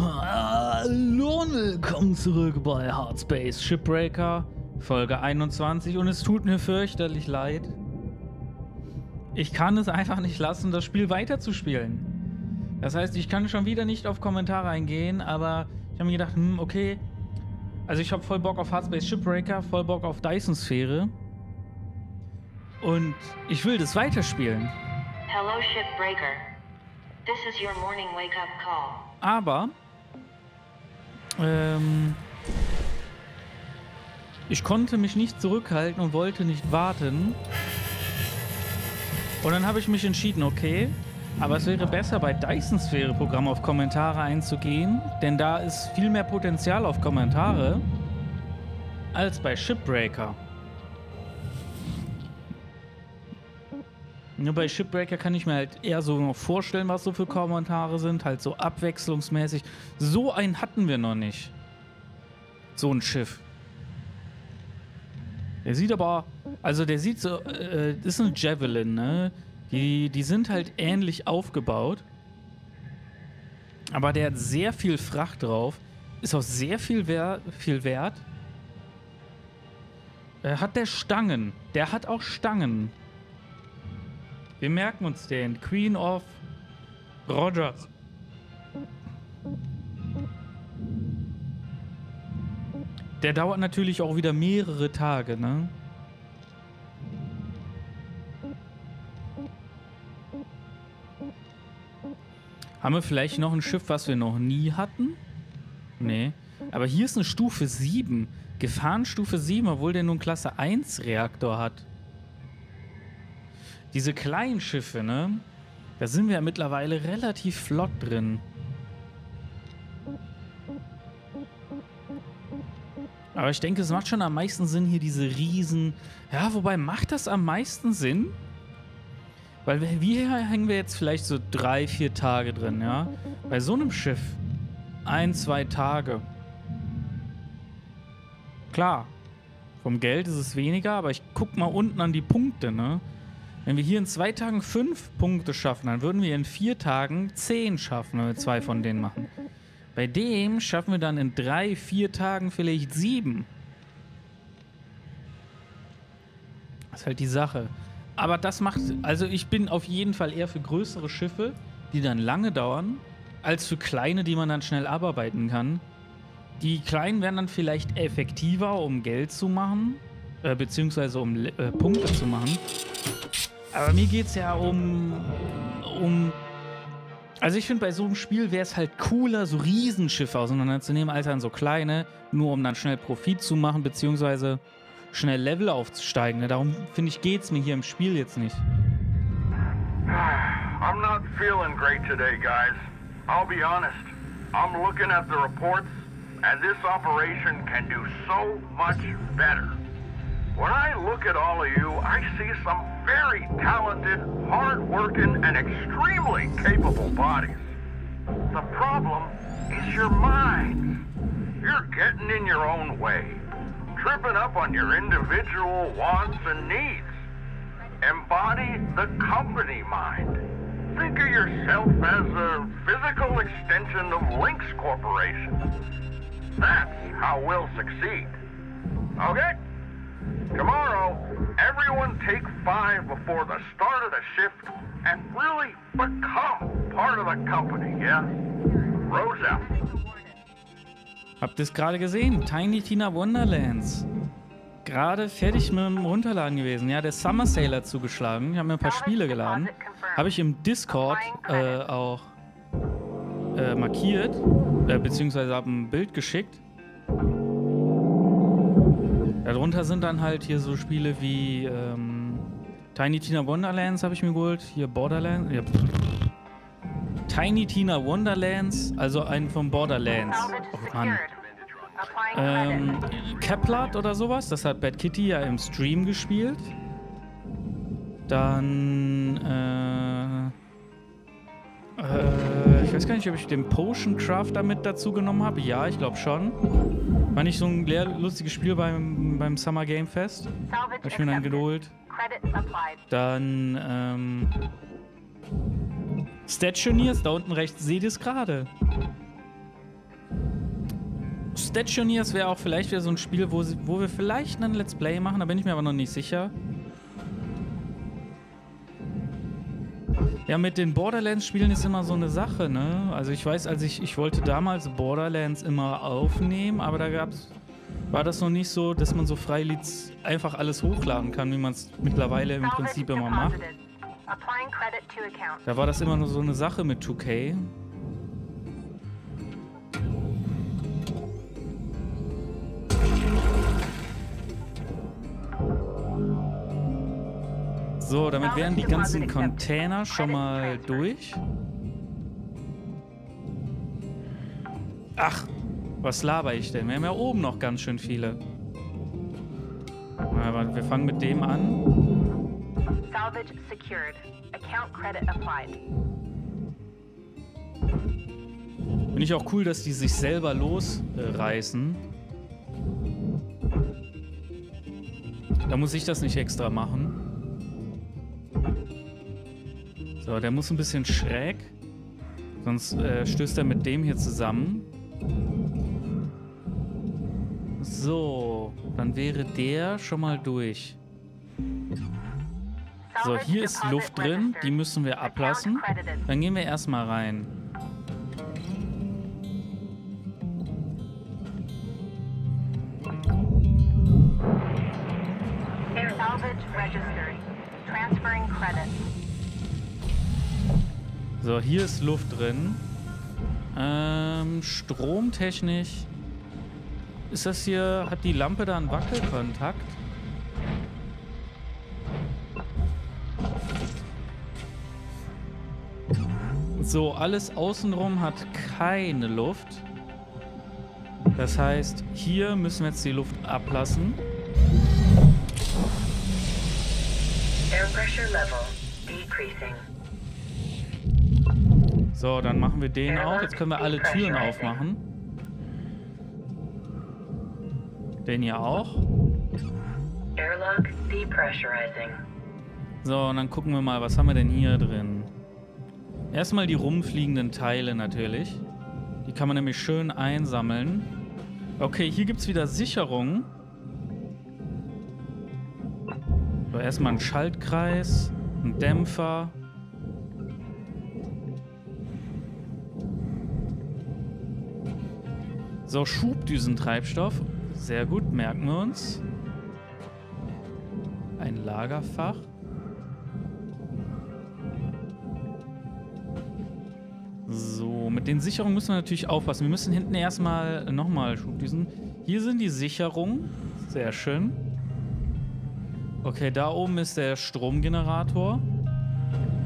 Hallo und willkommen zurück bei Hardspace Shipbreaker, Folge 21 und es tut mir fürchterlich leid. Ich kann es einfach nicht lassen, das Spiel weiterzuspielen. Das heißt, ich kann schon wieder nicht auf Kommentare eingehen, aber ich habe mir gedacht, hm, okay. Also ich habe voll Bock auf Hardspace Shipbreaker, voll Bock auf Dyson Sphäre. Und ich will das weiterspielen. Hello, Shipbreaker. This is your morning wake-up call. Aber ähm, ich konnte mich nicht zurückhalten und wollte nicht warten. Und dann habe ich mich entschieden, okay, aber es wäre besser bei Dyson Sphäre Programm auf Kommentare einzugehen, denn da ist viel mehr Potenzial auf Kommentare als bei Shipbreaker. Nur bei Shipbreaker kann ich mir halt eher so noch vorstellen, was so für Kommentare sind. Halt so abwechslungsmäßig. So einen hatten wir noch nicht. So ein Schiff. Der sieht aber. Also der sieht so. Äh, das ist ein Javelin, ne? Die, die sind halt ähnlich aufgebaut. Aber der hat sehr viel Fracht drauf. Ist auch sehr viel, wer viel wert. Äh, hat der Stangen. Der hat auch Stangen. Wir merken uns den. Queen of Rogers. Der dauert natürlich auch wieder mehrere Tage, ne? Haben wir vielleicht noch ein Schiff, was wir noch nie hatten? Nee. Aber hier ist eine Stufe 7. Gefahrenstufe 7, obwohl der einen Klasse 1 Reaktor hat. Diese kleinen Schiffe, ne? Da sind wir ja mittlerweile relativ flott drin. Aber ich denke, es macht schon am meisten Sinn, hier diese Riesen... Ja, wobei, macht das am meisten Sinn? Weil wir, hängen wir jetzt vielleicht so drei, vier Tage drin, ja? Bei so einem Schiff ein, zwei Tage. Klar, vom Geld ist es weniger, aber ich guck mal unten an die Punkte, ne? Wenn wir hier in zwei Tagen fünf Punkte schaffen, dann würden wir in vier Tagen zehn schaffen, wenn wir zwei von denen machen. Bei dem schaffen wir dann in drei, vier Tagen vielleicht sieben. Das ist halt die Sache. Aber das macht, also ich bin auf jeden Fall eher für größere Schiffe, die dann lange dauern, als für kleine, die man dann schnell abarbeiten kann. Die kleinen werden dann vielleicht effektiver, um Geld zu machen, äh, beziehungsweise um äh, Punkte zu machen. Aber mir geht es ja um, um. Also ich finde, bei so einem Spiel wäre es halt cooler, so Riesenschiffe auseinanderzunehmen, als dann so kleine, nur um dann schnell Profit zu machen, beziehungsweise schnell Level aufzusteigen. Ne? Darum finde ich, geht es mir hier im Spiel jetzt nicht. I'm not feeling great today, guys. I'll be honest. I'm looking at the reports, and this operation can do so much better. When I look at all of you, I see some very talented, hard-working, and extremely capable bodies. The problem is your minds. You're getting in your own way, tripping up on your individual wants and needs. Embody the company mind. Think of yourself as a physical extension of Lynx Corporation. That's how we'll succeed. Okay? Tomorrow, everyone take five before the start of the shift and really become part of the company, yeah? Rosa. Habt ihr es gerade gesehen? Tiny Tina Wonderlands. Gerade fertig mit dem Runterladen gewesen. Ja, der Summer Sailor zugeschlagen. Ich habe mir ein paar Spiele geladen. Habe ich im Discord äh, auch äh, markiert. Äh, beziehungsweise habe ein Bild geschickt. Darunter sind dann halt hier so Spiele wie ähm, Tiny Tina Wonderlands habe ich mir geholt. Hier Borderlands. Ja, Tiny Tina Wonderlands, also einen von Borderlands. Oh Mann. Ähm, Kepler oder sowas, das hat Bad Kitty ja im Stream gespielt. Dann, äh, äh, weiß gar nicht, ob ich den Potion Crafter mit dazu genommen habe. Ja, ich glaube schon. War nicht so ein lustiges Spiel beim, beim Summer Game Fest. Hab ich mir dann geholt. Dann, ähm. Stationiers, da unten rechts seht ihr es gerade. Stationiers wäre auch vielleicht wieder so ein Spiel, wo, wo wir vielleicht ein Let's Play machen, da bin ich mir aber noch nicht sicher. Ja, mit den Borderlands-Spielen ist immer so eine Sache, ne? Also ich weiß, als ich, ich wollte damals Borderlands immer aufnehmen, aber da gab's, war das noch nicht so, dass man so freilieds einfach alles hochladen kann, wie man es mittlerweile im Prinzip immer macht. Da war das immer nur so eine Sache mit 2K. So, damit wären die ganzen Container schon mal durch. Ach, was laber ich denn? Wir haben ja oben noch ganz schön viele. Aber wir fangen mit dem an. Salvage secured. Account credit applied. Finde ich auch cool, dass die sich selber losreißen. Da muss ich das nicht extra machen. So, der muss ein bisschen schräg. Sonst äh, stößt er mit dem hier zusammen. So, dann wäre der schon mal durch. So, hier ist Luft drin. Die müssen wir ablassen. Dann gehen wir erstmal rein. So, hier ist Luft drin. Ähm, stromtechnisch. Ist das hier, hat die Lampe da einen Wackelkontakt? So, alles außenrum hat keine Luft. Das heißt, hier müssen wir jetzt die Luft ablassen. Air pressure level decreasing. So, dann machen wir den auf. Jetzt können wir alle Türen aufmachen. Den hier auch. So, und dann gucken wir mal, was haben wir denn hier drin? Erstmal die rumfliegenden Teile natürlich. Die kann man nämlich schön einsammeln. Okay, hier gibt es wieder Sicherung. So, erstmal ein Schaltkreis, ein Dämpfer. So, Schubdüsentreibstoff. Sehr gut, merken wir uns. Ein Lagerfach. So, mit den Sicherungen müssen wir natürlich aufpassen. Wir müssen hinten erstmal nochmal Schubdüsen. Hier sind die Sicherungen. Sehr schön. Okay, da oben ist der Stromgenerator.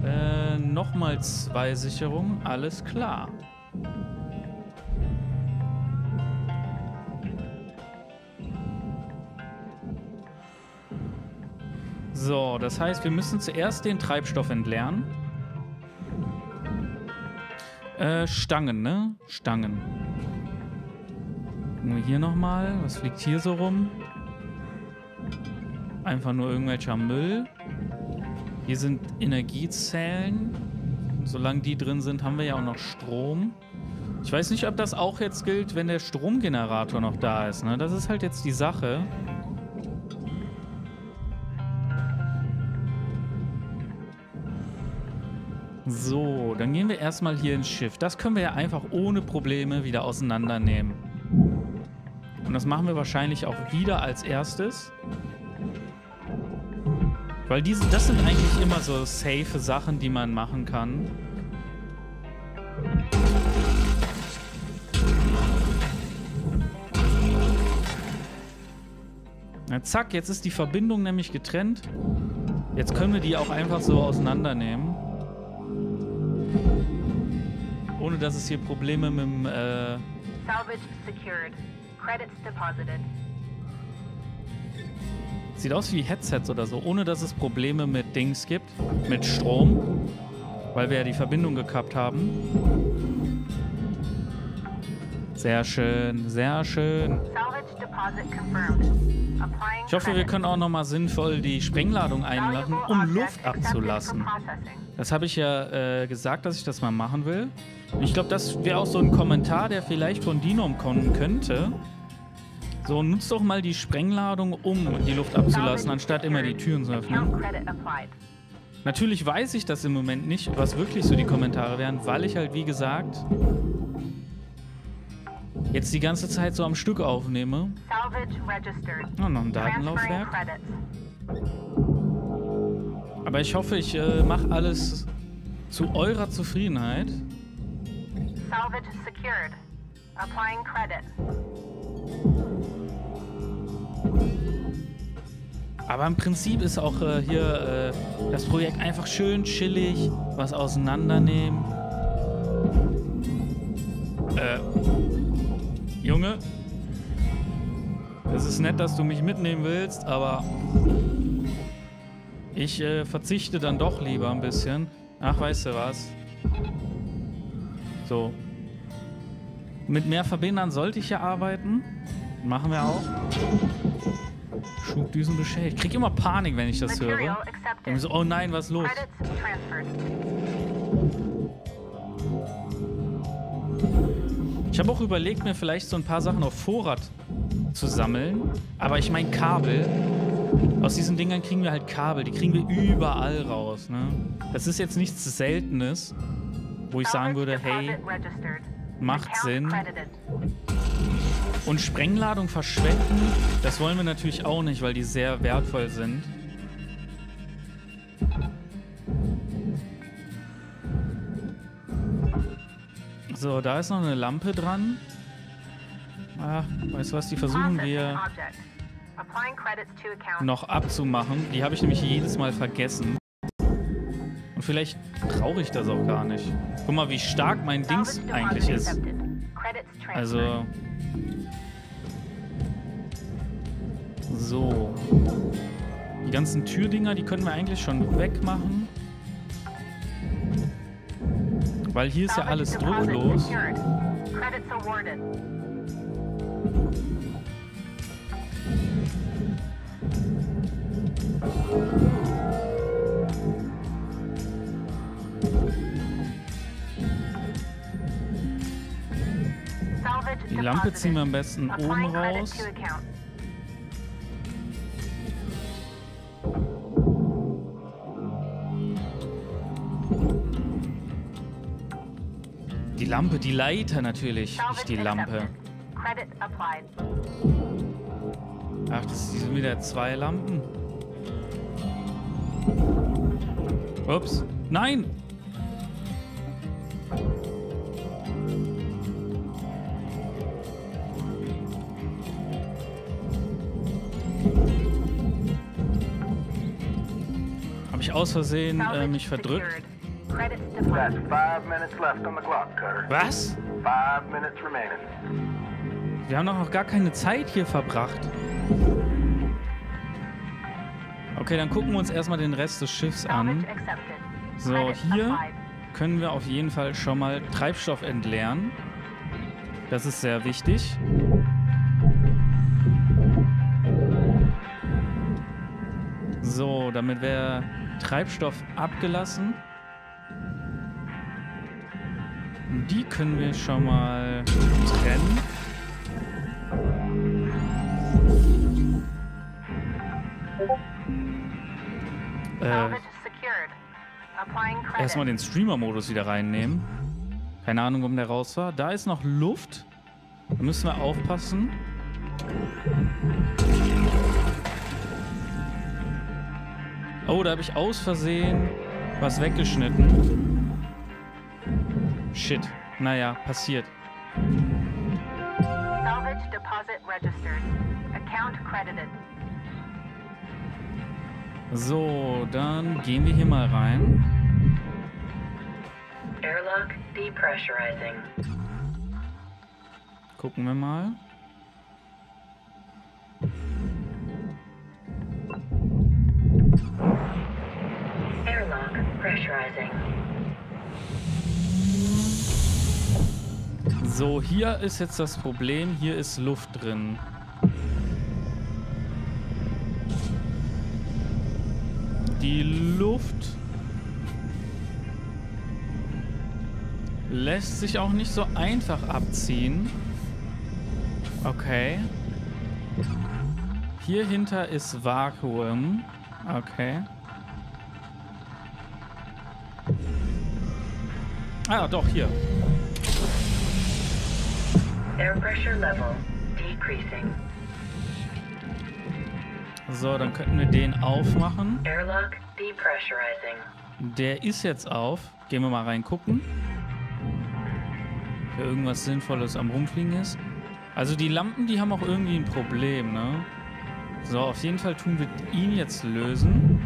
Äh, nochmal zwei Sicherungen. Alles klar. So, das heißt, wir müssen zuerst den Treibstoff entleeren. Äh, Stangen, ne? Stangen. Gucken wir hier nochmal. Was fliegt hier so rum? Einfach nur irgendwelcher Müll. Hier sind Energiezellen. Solange die drin sind, haben wir ja auch noch Strom. Ich weiß nicht, ob das auch jetzt gilt, wenn der Stromgenerator noch da ist. Ne? Das ist halt jetzt die Sache. So, dann gehen wir erstmal hier ins Schiff. Das können wir ja einfach ohne Probleme wieder auseinandernehmen. Und das machen wir wahrscheinlich auch wieder als erstes. Weil diese, das sind eigentlich immer so safe Sachen, die man machen kann. Na zack, jetzt ist die Verbindung nämlich getrennt. Jetzt können wir die auch einfach so auseinandernehmen. Ohne dass es hier Probleme mit dem, äh Salvage secured. Credits deposited. Sieht aus wie Headsets oder so, ohne dass es Probleme mit Dings gibt, mit Strom, weil wir ja die Verbindung gekappt haben. Sehr schön, sehr schön. Ich hoffe, wir können auch nochmal sinnvoll die Sprengladung einladen, um Luft abzulassen. Das habe ich ja äh, gesagt, dass ich das mal machen will. Und ich glaube, das wäre auch so ein Kommentar, der vielleicht von Dinom kommen könnte. So, nutzt doch mal die Sprengladung, um die Luft abzulassen, anstatt immer die Türen zu öffnen. Natürlich weiß ich das im Moment nicht, was wirklich so die Kommentare wären, weil ich halt, wie gesagt, jetzt die ganze Zeit so am Stück aufnehme. Oh, noch ein Datenlaufwerk. Aber ich hoffe, ich äh, mache alles zu eurer Zufriedenheit. Salvage secured. Applying credit. Aber im Prinzip ist auch äh, hier äh, das Projekt einfach schön chillig, was auseinandernehmen. Äh, Junge, es ist nett, dass du mich mitnehmen willst, aber ich äh, verzichte dann doch lieber ein bisschen. Ach, weißt du was? So. Mit mehr Verbindern sollte ich ja arbeiten. Machen wir auch. Schubdüsen beschädigt. Ich krieg immer Panik, wenn ich das höre. Irgendwie so, oh nein, was ist los? Ich habe auch überlegt, mir vielleicht so ein paar Sachen auf Vorrat zu sammeln. Aber ich meine Kabel. Aus diesen Dingern kriegen wir halt Kabel. Die kriegen wir überall raus. Ne? Das ist jetzt nichts Seltenes, wo ich sagen würde, hey, macht Sinn. Und Sprengladung verschwenden, das wollen wir natürlich auch nicht, weil die sehr wertvoll sind. So, da ist noch eine Lampe dran. Ah, weißt du was, die versuchen wir noch abzumachen. Die habe ich nämlich jedes Mal vergessen. Und vielleicht brauche ich das auch gar nicht. Guck mal, wie stark mein Dings eigentlich ist. Also. So. Die ganzen Türdinger, die können wir eigentlich schon wegmachen. Weil hier ist ja alles drucklos. Credits awarded. Lampe deposited. ziehen wir am besten oben raus. Die Lampe, die Leiter natürlich, nicht die Lampe. Ach, das sind wieder zwei Lampen. Ups. Nein! Aus Versehen äh, mich verdrückt? Was? Wir haben doch noch gar keine Zeit hier verbracht. Okay, dann gucken wir uns erstmal den Rest des Schiffs an. So, hier können wir auf jeden Fall schon mal Treibstoff entleeren. Das ist sehr wichtig. So, damit wäre Treibstoff abgelassen. Die können wir schon mal trennen. Äh, erstmal den Streamer-Modus wieder reinnehmen. Keine Ahnung, warum der raus war. Da ist noch Luft. Da müssen wir aufpassen. Oh, da habe ich aus Versehen was weggeschnitten. Shit. Naja, passiert. Salvage deposit registered. Account credited. So, dann gehen wir hier mal rein. Airlock depressurizing. Gucken wir mal. So, hier ist jetzt das Problem. Hier ist Luft drin. Die Luft Lässt sich auch nicht so einfach abziehen. Okay. Hier hinter ist Vakuum. Okay. Ah, doch, hier. Air pressure level decreasing. So, dann könnten wir den aufmachen. Airlock depressurizing. Der ist jetzt auf. Gehen wir mal reingucken. Ob hier irgendwas Sinnvolles am Rumfliegen ist. Also die Lampen, die haben auch irgendwie ein Problem, ne? So, auf jeden Fall tun wir ihn jetzt lösen.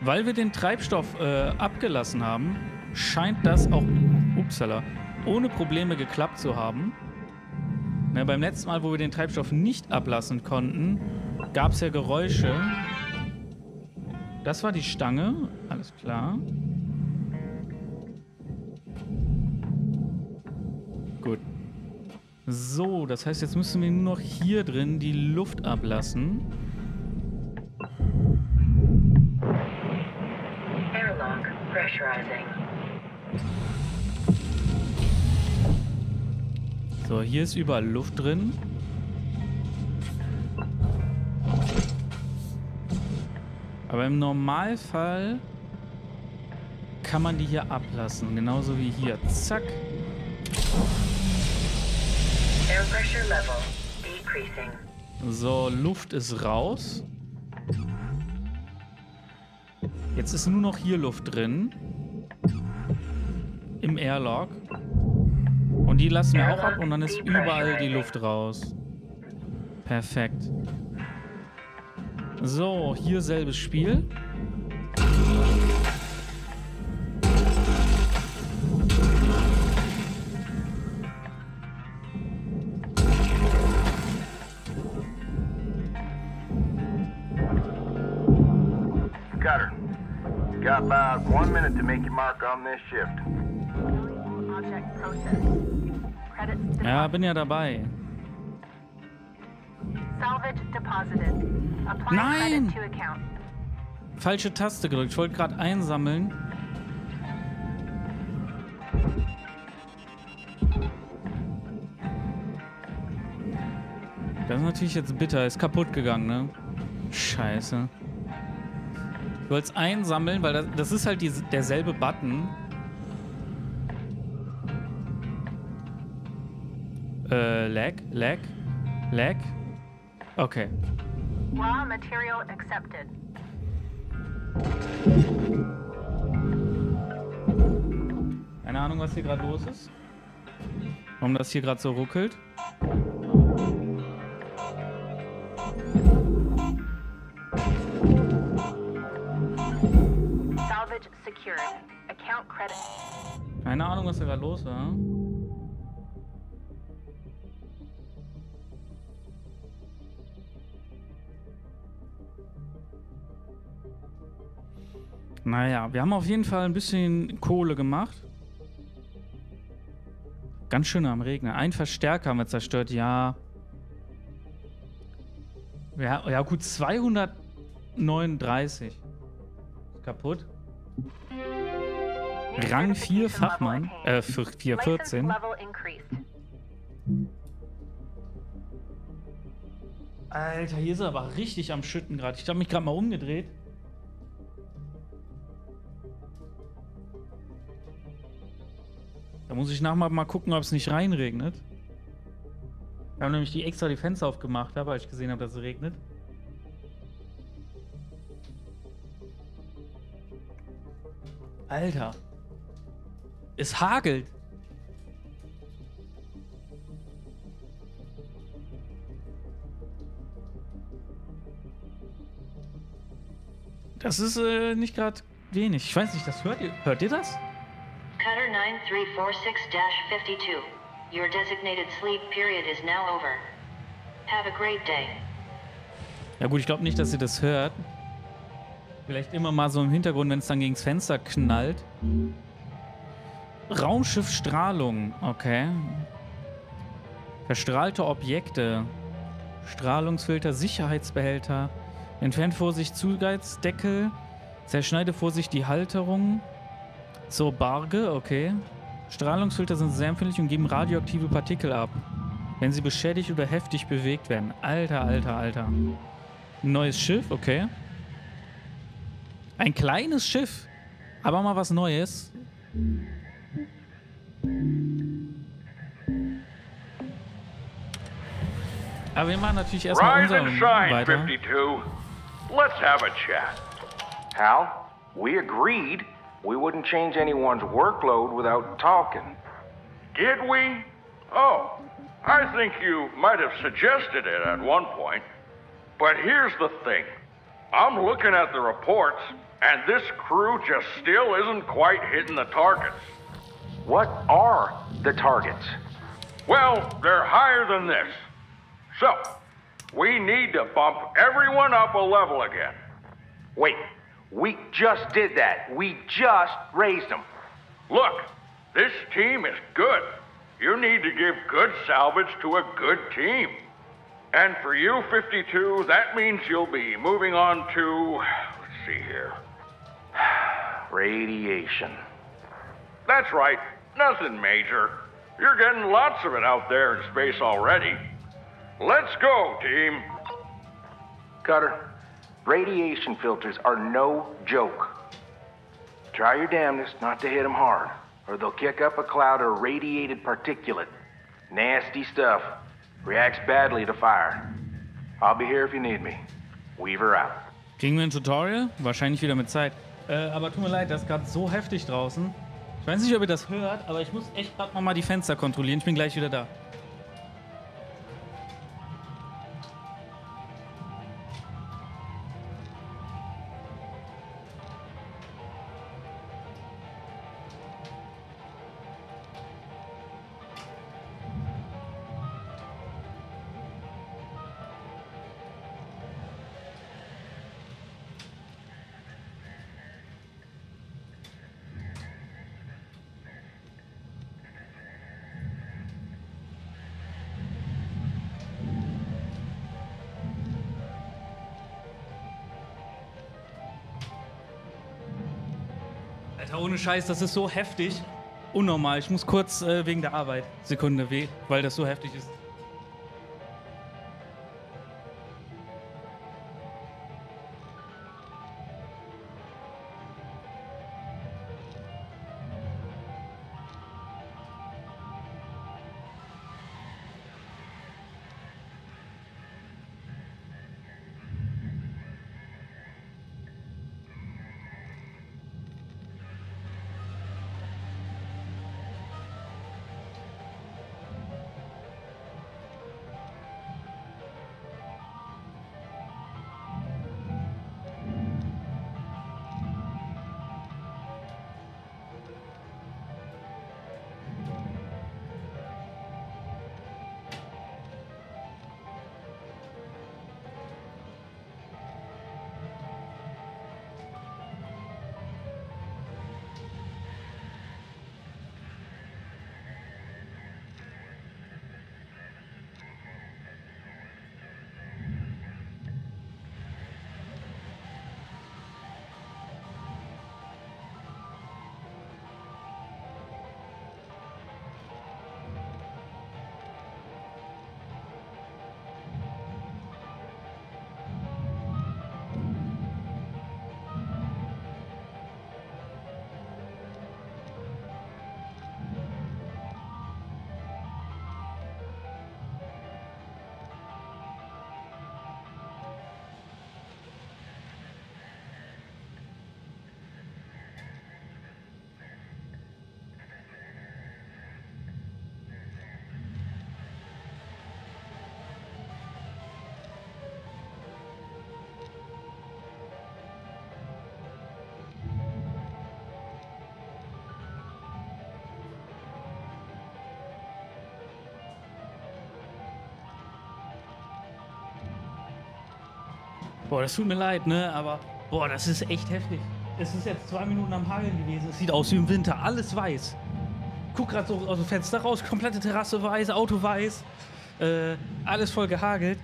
Weil wir den Treibstoff äh, abgelassen haben, scheint das auch, upsala, ohne Probleme geklappt zu haben. Na, beim letzten Mal, wo wir den Treibstoff nicht ablassen konnten, gab es ja Geräusche. Das war die Stange, alles klar. So, das heißt, jetzt müssen wir nur noch hier drin die Luft ablassen. Airlock pressurizing. So, hier ist überall Luft drin. Aber im Normalfall kann man die hier ablassen. Genauso wie hier. Zack. Air pressure level decreasing. So, Luft ist raus. Jetzt ist nur noch hier Luft drin. Im Airlock. Und die lassen wir auch ab und dann ist überall die Luft raus. Perfekt. So, hier selbes Spiel. Ja, bin ja dabei. Salvage deposited. Apply Nein! credit to account. Falsche Taste gedrückt. Ich wollte gerade einsammeln. Das ist natürlich jetzt bitter. Ist kaputt gegangen, ne? Scheiße. Du wolltest einsammeln, weil das, das ist halt die, derselbe Button. Äh, lag, lag, lag. Okay. Raw material accepted. Keine Ahnung, was hier gerade los ist. Warum das hier gerade so ruckelt. Account credit. Keine Ahnung, was da gerade los war. Naja, wir haben auf jeden Fall ein bisschen Kohle gemacht. Ganz schön am Regnen. Ein Verstärker haben wir zerstört, ja. Ja, ja gut, 239. Kaputt. Rang 4 Fachmann. Äh, für 414. License level increased. Alter, hier ist er aber richtig am Schütten gerade. Ich habe mich gerade mal umgedreht. Da muss ich nachher mal gucken, ob es nicht reinregnet. Wir haben nämlich die extra die Fenster aufgemacht, weil ich gesehen habe, dass es regnet. Alter. Es hagelt. Das ist äh, nicht gerade wenig. Ich weiß nicht, das hört ihr. Hört ihr das? Cutter 9346-52. Your designated sleep period is now over. Have a great day. Ja gut, ich glaube nicht, dass ihr das hört. Vielleicht immer mal so im Hintergrund, wenn es dann gegens Fenster knallt. Raumschiff Strahlung, okay. Verstrahlte Objekte. Strahlungsfilter, Sicherheitsbehälter. Entfernt Vorsicht Zugeizdeckel. Zerschneide vorsichtig die Halterung zur Barge, okay. Strahlungsfilter sind sehr empfindlich und geben radioaktive Partikel ab, wenn sie beschädigt oder heftig bewegt werden. Alter, alter, alter. Neues Schiff, okay. Ein kleines Schiff, aber mal was Neues. Aber wir machen natürlich erstmal Rise unseren and shine, weiter. 52. Let's have a chat. Hal, we agreed we wouldn't change anyone's workload without talking. Did we? Oh, I think you might have suggested it at one point. But here's the thing I'm looking at the reports, and this crew just still isn't quite hitting the targets. What are the targets? Well, they're higher than this. So, we need to bump everyone up a level again. Wait, we just did that. We just raised them. Look, this team is good. You need to give good salvage to a good team. And for you, 52, that means you'll be moving on to. Let's see here. Radiation. That's right, nothing major. You're getting lots of it out there in space already. Let's go, team. Cutter, radiation filters are no joke. Try your damnedest not to hit them hard, or they'll kick up a cloud of radiated particulate. Nasty stuff. Reacts badly to fire. I'll be here if you need me. Weaver out. Kriegen wir ein Tutorial? Wahrscheinlich wieder mit Zeit. Äh, aber tut mir leid, das ist gerade so heftig draußen. Ich weiß nicht, ob ihr das hört, aber ich muss echt gerade mal die Fenster kontrollieren. Ich bin gleich wieder da. Alter, ohne Scheiß, das ist so heftig. Unnormal. Ich muss kurz äh, wegen der Arbeit. Sekunde weh, weil das so heftig ist. Boah, das tut mir leid, ne? Aber boah, das ist echt heftig. Es ist jetzt zwei Minuten am Hageln gewesen. Es sieht aus wie im Winter. Alles weiß. Guck gerade so aus dem Fenster raus. Komplette Terrasse weiß, Auto weiß. Äh, alles voll gehagelt.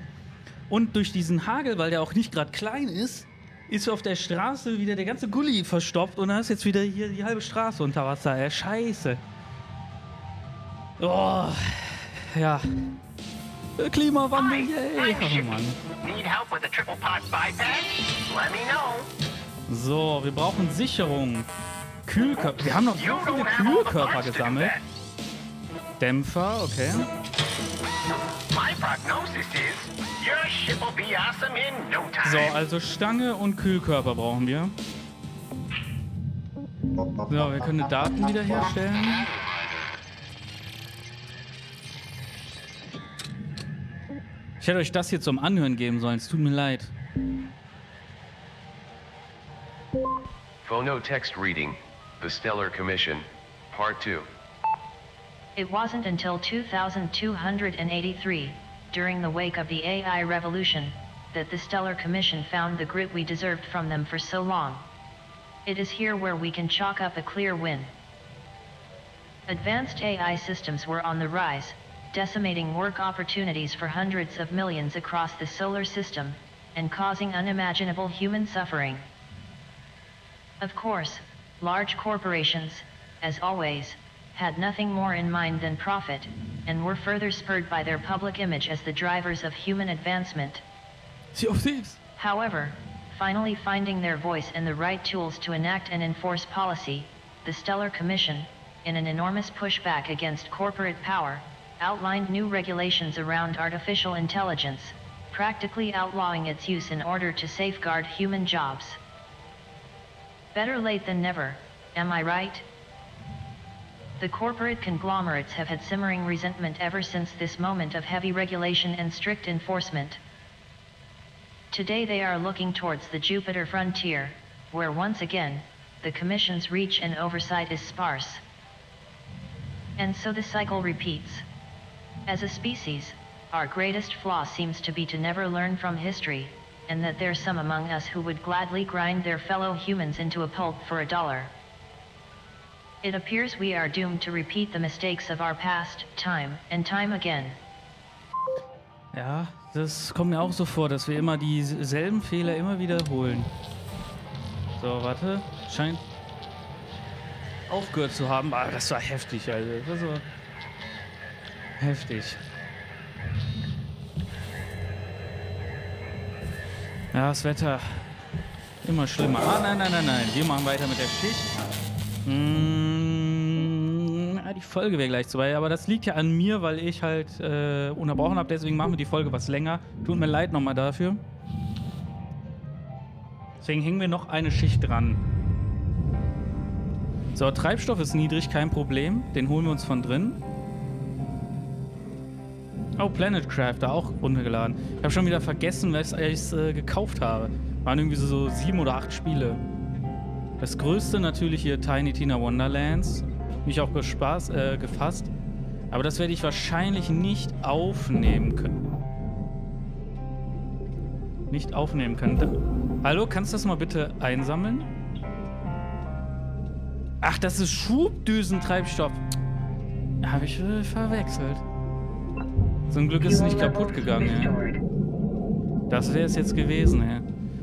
Und durch diesen Hagel, weil der auch nicht gerade klein ist, ist auf der Straße wieder der ganze Gully verstopft und dann ist jetzt wieder hier die halbe Straße unter Wasser. Ey, scheiße. Oh, ja. Klimawandel, yay. Oh Mann. So, wir brauchen Sicherung. Kühlkörper. Wir haben noch so viele Kühlkörper gesammelt. Dämpfer, okay. So, also Stange und Kühlkörper brauchen wir. So, wir können Daten wiederherstellen. Ich hätte euch das hier zum Anhören geben sollen. Es tut mir leid. Phonotext reading, The Stellar Commission, Part 2. It wasn't until 2283, during the wake of the AI revolution, that the Stellar Commission found the grit we deserved from them for so long. It is here where we can chalk up a clear win. Advanced AI systems were on the rise, decimating work opportunities for hundreds of millions across the solar system, and causing unimaginable human suffering. Of course, large corporations, as always, had nothing more in mind than profit, and were further spurred by their public image as the drivers of human advancement. Sea of Thieves. However, finally finding their voice and the right tools to enact and enforce policy, the Stellar Commission, in an enormous pushback against corporate power, outlined new regulations around artificial intelligence, practically outlawing its use in order to safeguard human jobs. Better late than never, am I right? The corporate conglomerates have had simmering resentment ever since this moment of heavy regulation and strict enforcement. Today they are looking towards the Jupiter frontier, where once again, the Commission's reach and oversight is sparse. And so the cycle repeats. As a species, our greatest flaw seems to be to never learn from history, and that there's some among us who would gladly grind their fellow humans into a pulp for a dollar. It appears we are doomed to repeat the mistakes of our past, time and time again. Ja, das kommt mir auch so vor, dass wir immer dieselben Fehler immer wiederholen. So, warte. Scheint aufgehört zu haben. Ah, das war heftig, also. Das war heftig. Ja, das Wetter immer schlimmer. Ah, nein, nein, nein, nein. Wir machen weiter mit der Schicht. Ja, die Folge wäre gleich weit, aber das liegt ja an mir, weil ich halt äh, unterbrochen habe. Deswegen machen wir die Folge was länger. Tut mir leid nochmal dafür. Deswegen hängen wir noch eine Schicht dran. So, Treibstoff ist niedrig, kein Problem. Den holen wir uns von drin. Oh, Planet Crafter, auch runtergeladen. Ich habe schon wieder vergessen, was ich äh, gekauft habe. Waren irgendwie so sieben oder acht Spiele. Das größte natürlich hier Tiny Tina Wonderlands. Mich auch gespaß, äh, gefasst. Aber das werde ich wahrscheinlich nicht aufnehmen können. Nicht aufnehmen können. Da Hallo, kannst du das mal bitte einsammeln? Ach, das ist Schubdüsentreibstoff. Habe ich äh, verwechselt. Zum Glück ist es nicht kaputt gegangen, ja. Das wäre es jetzt gewesen, ja.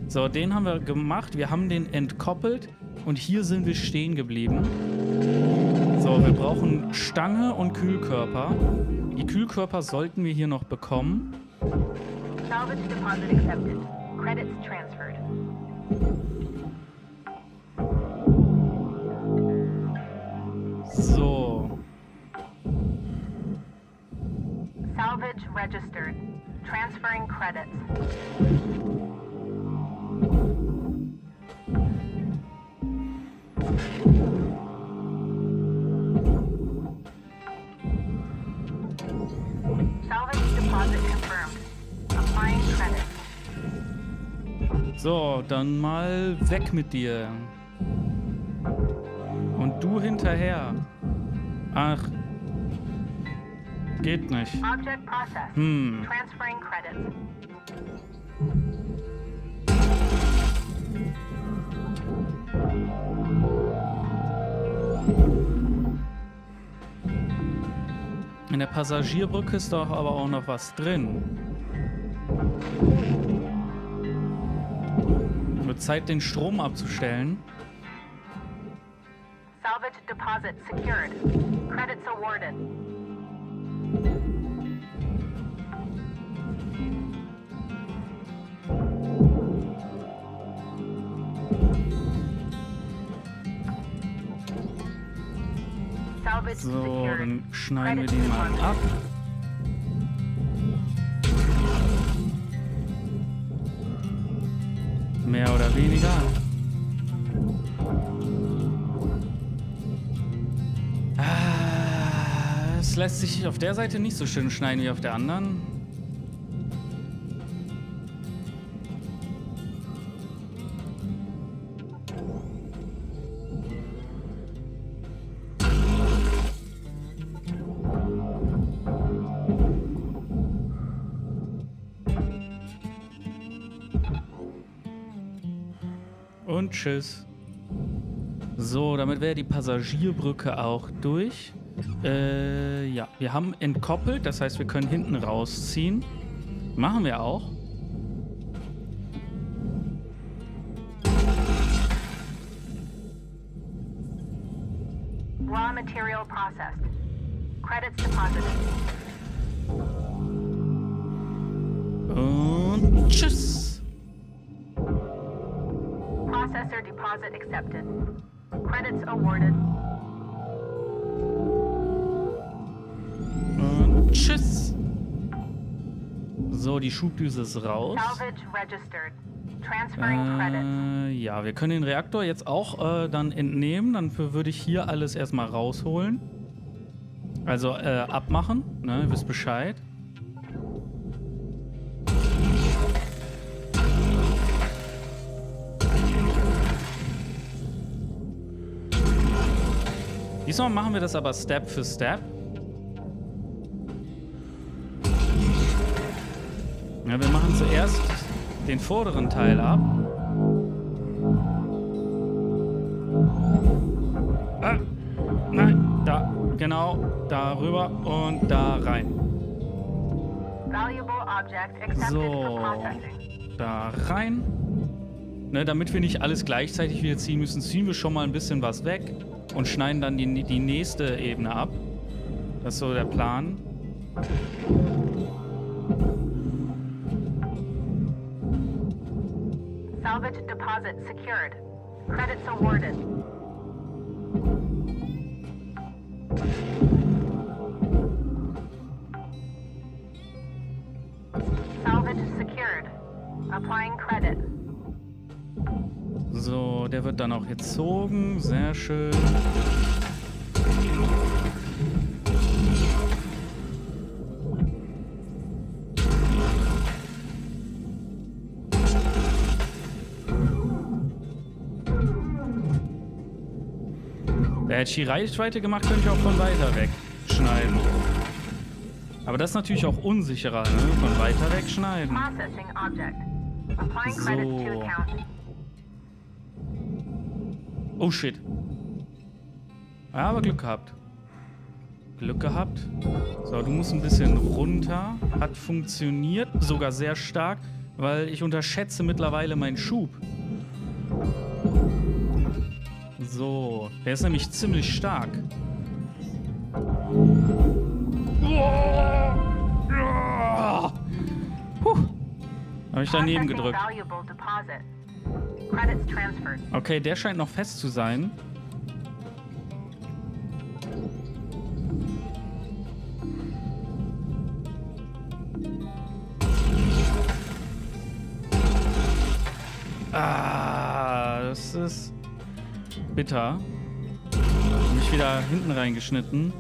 So, den haben wir gemacht. Wir haben den entkoppelt. Und hier sind wir stehen geblieben. So, wir brauchen Stange und Kühlkörper. Die Kühlkörper sollten wir hier noch bekommen. Salvage deposit accepted. Credits transferred. Registered. Transferring credits. Credits. So, dann mal weg mit dir. Und du hinterher. Ach. Geht nicht. Hm. Transferring credits. In der Passagierbrücke ist doch aber auch noch was drin. Wird Zeit, den Strom abzustellen. Salvage deposit secured. Credits awarded. So, dann schneiden wir den mal ab. Mehr oder weniger. Ah, Es lässt sich auf der Seite nicht so schön schneiden wie auf der anderen. Und tschüss. So, damit wäre die Passagierbrücke auch durch. Äh, ja, wir haben entkoppelt, das heißt, wir können hinten rausziehen. Machen wir auch. So, die Schubdüse ist raus. Äh, ja, wir können den Reaktor jetzt auch äh, dann entnehmen. Dafür würde ich hier alles erstmal rausholen. Also äh, abmachen. Ne, ihr wisst Bescheid. Diesmal machen wir das aber Step für Step. Ja, wir machen zuerst den vorderen Teil ab. Ah, nein, da, genau, darüber und da rein. So. Da rein. Ne, damit wir nicht alles gleichzeitig wieder ziehen müssen, ziehen wir schon mal ein bisschen was weg und schneiden dann die, die nächste Ebene ab. Das ist so der Plan. Salvage deposit secured. Credits awarded. Salvage secured. Applying credit. So, der wird dann auch gezogen. Sehr schön. Da hätte ich die Reichweite gemacht, könnte ich auch von weiter weg schneiden. Aber das ist natürlich auch unsicherer, ne? Von weiter weg schneiden. So. Oh shit. Ja, aber Glück gehabt. Glück gehabt. So, du musst ein bisschen runter. Hat funktioniert, sogar sehr stark, weil ich unterschätze mittlerweile meinen Schub. So, der ist nämlich ziemlich stark. Puh. Habe ich daneben gedrückt. Okay, der scheint noch fest zu sein. Bitter. Mich wieder hinten reingeschnitten.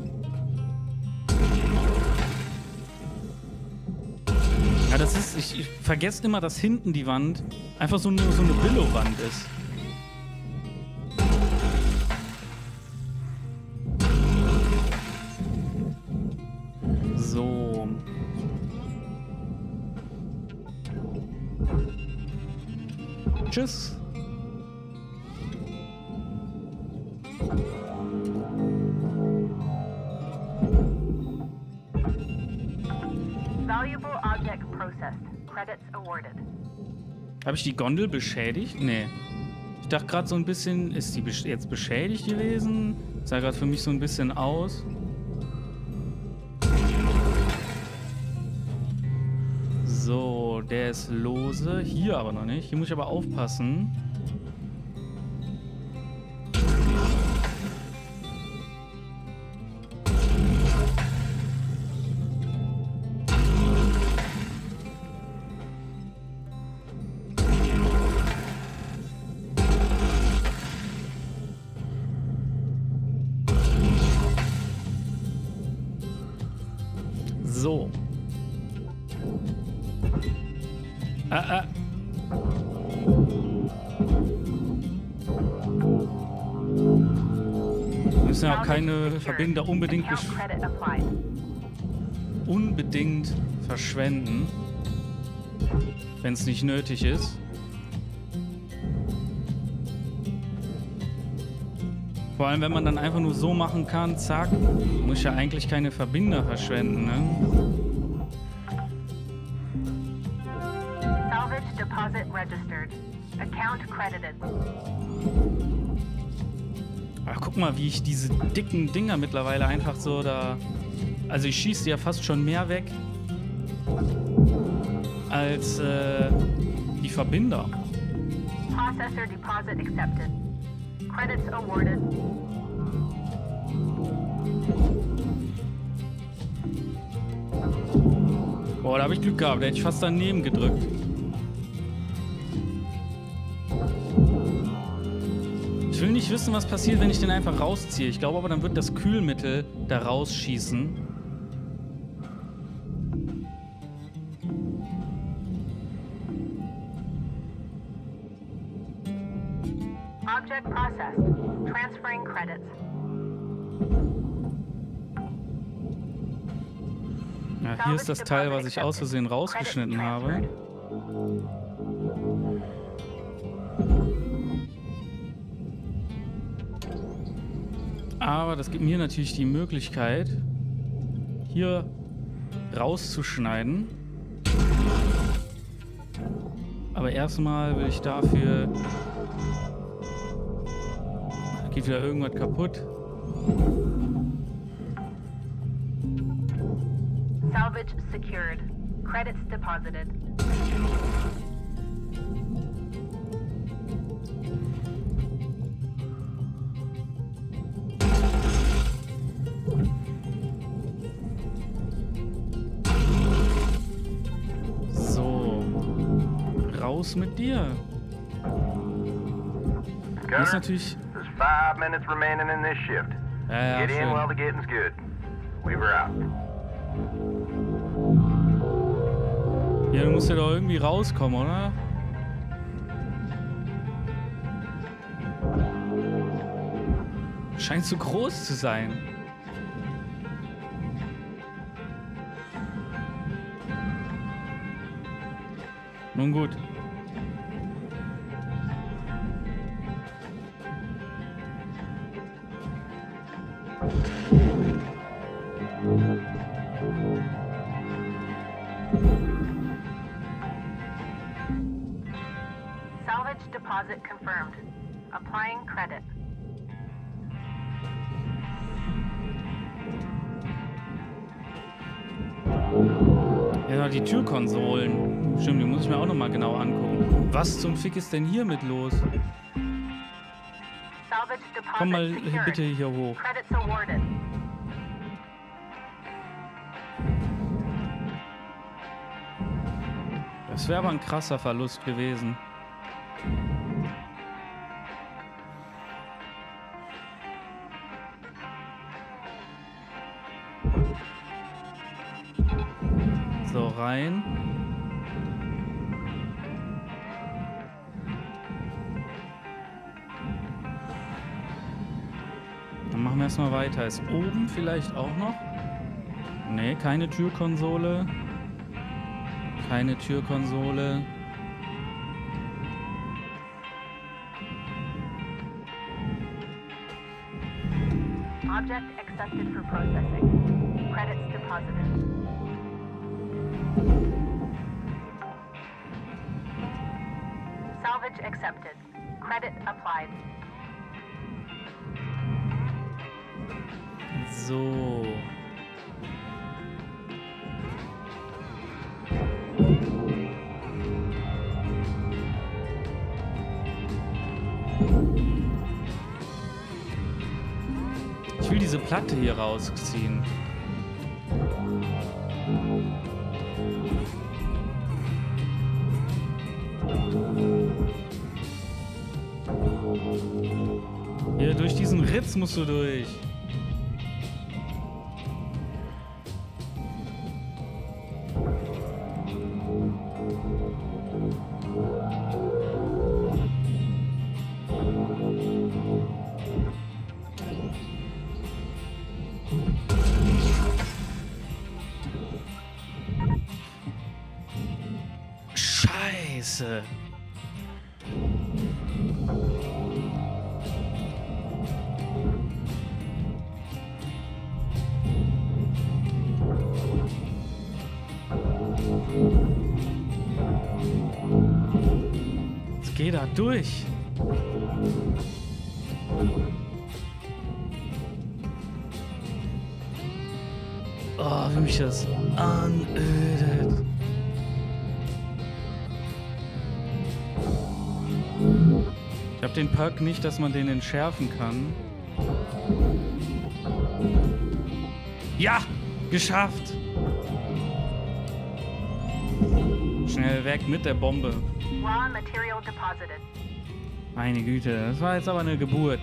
Ja, das ist, ich, ich vergesse immer, dass hinten die Wand einfach so, eine- so eine Billo-Wand ist. Die Gondel beschädigt? Nee. Ich dachte gerade so ein bisschen, ist die jetzt beschädigt gewesen? Sah gerade für mich so ein bisschen aus. So, der ist lose. Hier aber noch nicht. Hier muss ich aber aufpassen. Müssen ja auch keine Verbinder unbedingt, unbedingt verschwenden, wenn es nicht nötig ist. Vor allem, wenn man dann einfach nur so machen kann, zack, muss ich ja eigentlich keine Verbinder verschwenden, ne? Salvage deposit registered. Account credited. Ach, guck mal, wie ich diese dicken Dinger mittlerweile einfach so da. Also ich schieße ja fast schon mehr weg als äh, die Verbinder. Processor deposit accepted. Credits awarded. Boah, da habe ich Glück gehabt, da hätte ich fast daneben gedrückt. Will nicht wissen, was passiert, wenn ich den einfach rausziehe. Ich glaube aber, dann wird das Kühlmittel da rausschießen. Object processed. Transferring credits. Ja, hier ist das Teil, was ich aus Versehen rausgeschnitten habe. Aber das gibt mir natürlich die Möglichkeit, hier rauszuschneiden. Aber erstmal will ich dafür... Geht wieder irgendwas kaputt. Salvage secured. Credits deposited. Mit dir. Hier ist natürlich... Ja, ja, schön. Ja, du musst ja doch irgendwie rauskommen, oder? Scheint zu groß zu sein. Nun gut. Salvage deposit confirmed. Applying credit. Ja, die Türkonsolen. Stimmt, die muss ich mir auch nochmal genau angucken. Was zum Fick ist denn hier mit los? Komm mal bitte hier hoch. Credits awarded. Das wäre aber ein krasser Verlust gewesen. So, rein. Erstmal weiter. Ist oben vielleicht auch noch? Nee, keine Türkonsole. Keine Türkonsole. Object accepted for processing. Credits deposited. Salvage accepted. Credit applied. So. Ich will diese Platte hier rausziehen. Hier, durch diesen Ritz musst du durch. Oh, wie mich das anödet. Ich habe den Perk nicht, dass man den entschärfen kann. Ja, geschafft. Schnell weg mit der Bombe. Raw material deposited. Meine Güte, das war jetzt aber eine Geburt.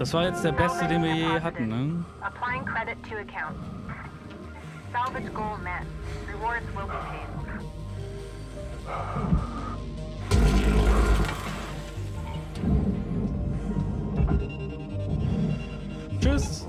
Das war jetzt der beste, den wir je hatten, ne? Applying credit to account. Salvage goal met. Rewards will be paid. Tschüss.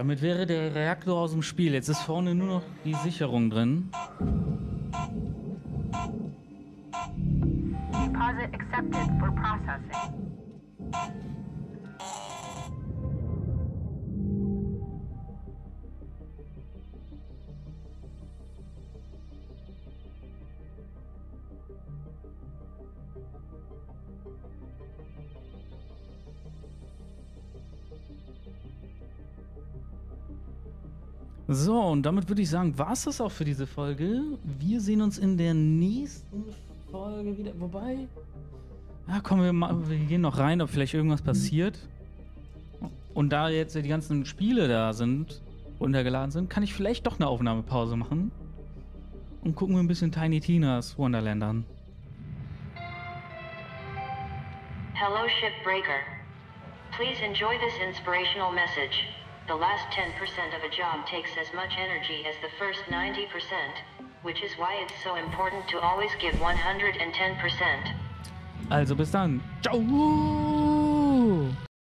Damit wäre der Reaktor aus dem Spiel. Jetzt ist vorne nur noch die Sicherung drin. So, und damit würde ich sagen, war es das auch für diese Folge. Wir sehen uns in der nächsten Folge wieder. Wobei. Ja, kommen wir mal. Wir gehen noch rein, ob vielleicht irgendwas passiert. Und da jetzt die ganzen Spiele da sind, runtergeladen sind, kann ich vielleicht doch eine Aufnahmepause machen. Und gucken wir ein bisschen Tiny Tinas Wonderland an. Hello, Shipbreaker. Please enjoy this inspirational message. The last 10% of a job takes as much energy as the first 90%, which is why it's so important to always give 110%. Also bis dann. Ciao!